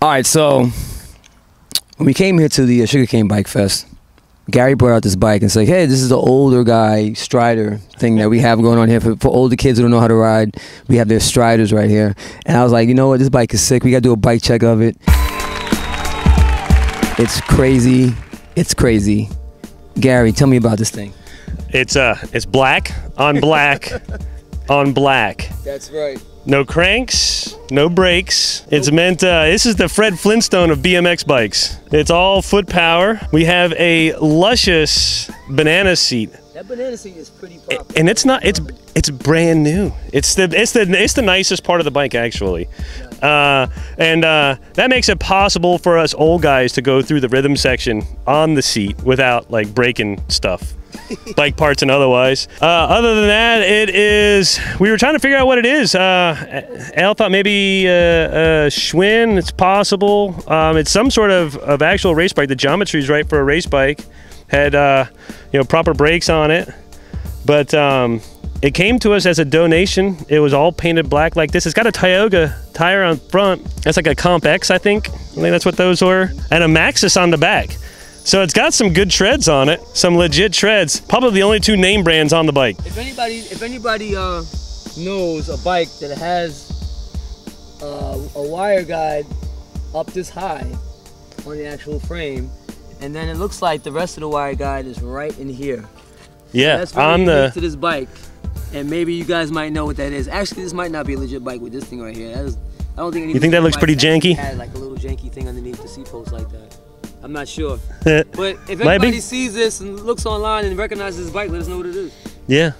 All right, so when we came here to the uh, Sugarcayne Bike Fest, Gary brought out this bike and said, "Hey, this is the older guy Strider thing that we have going on here for, for older kids who don't know how to ride. We have their Striders right here." And I was like, "You know what? This bike is sick. We got to do a bike check of it. It's crazy. It's crazy." Gary, tell me about this thing. It's uh, it's black on black on black. That's right. No cranks, no brakes. It's meant, uh, this is the Fred Flintstone of BMX bikes. It's all foot power. We have a luscious banana seat. That banana seat is pretty popular. And it's not, it's it's brand new. It's the it's the it's the nicest part of the bike actually. Uh, and uh, that makes it possible for us old guys to go through the rhythm section on the seat without like breaking stuff. bike parts and otherwise. Uh, other than that, it is. We were trying to figure out what it is. Uh, Al thought maybe uh, uh, Schwinn. It's possible. Um, it's some sort of, of actual race bike. The geometry is right for a race bike. Had uh, you know proper brakes on it, but um, it came to us as a donation. It was all painted black like this. It's got a Tioga tire on front. That's like a Comp X, I think. I think that's what those were, and a Maxxis on the back. So it's got some good treads on it, some legit treads. Probably the only two name brands on the bike. If anybody, if anybody uh, knows a bike that has uh, a wire guide up this high on the actual frame, and then it looks like the rest of the wire guide is right in here. Yeah, That's very on the to this bike, and maybe you guys might know what that is. Actually, this might not be a legit bike with this thing right here. That is, I don't think. You think that looks pretty janky? Had like I'm not sure. But if anybody sees this and looks online and recognizes this bike, let us know what it is. Yeah,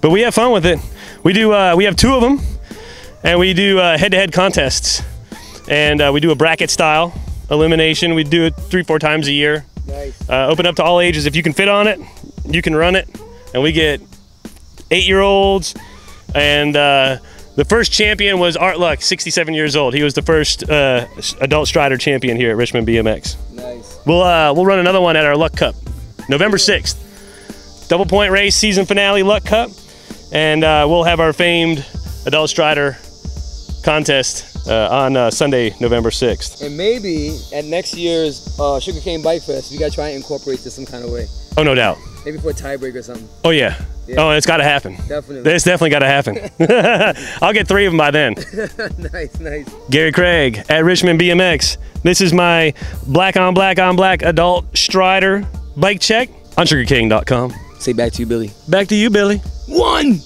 but we have fun with it. We do. Uh, we have two of them, and we do uh, head-to-head contests, and uh, we do a bracket style elimination. We do it three, four times a year. Nice. Uh, open up to all ages. If you can fit on it, you can run it, and we get eight-year-olds, and uh, the first champion was Art Luck, 67 years old. He was the first uh, adult strider champion here at Richmond BMX. We'll uh, we'll run another one at our Luck Cup, November 6th. Double point race, season finale, Luck Cup, and uh, we'll have our famed adult strider contest uh, on uh, Sunday, November 6th. And maybe at next year's uh, Sugarcayne Bike Fest, we gotta try and incorporate this some kind of way. Oh, no doubt. Maybe for a tiebreak or something. Oh yeah. Yeah. Oh, it's got to happen. Definitely. It's definitely got to happen. I'll get three of them by then. nice, nice. Gary Craig at Richmond BMX. This is my black on black on black adult strider bike check on sugarcayne.com. Say back to you, Billy. Back to you, Billy. One.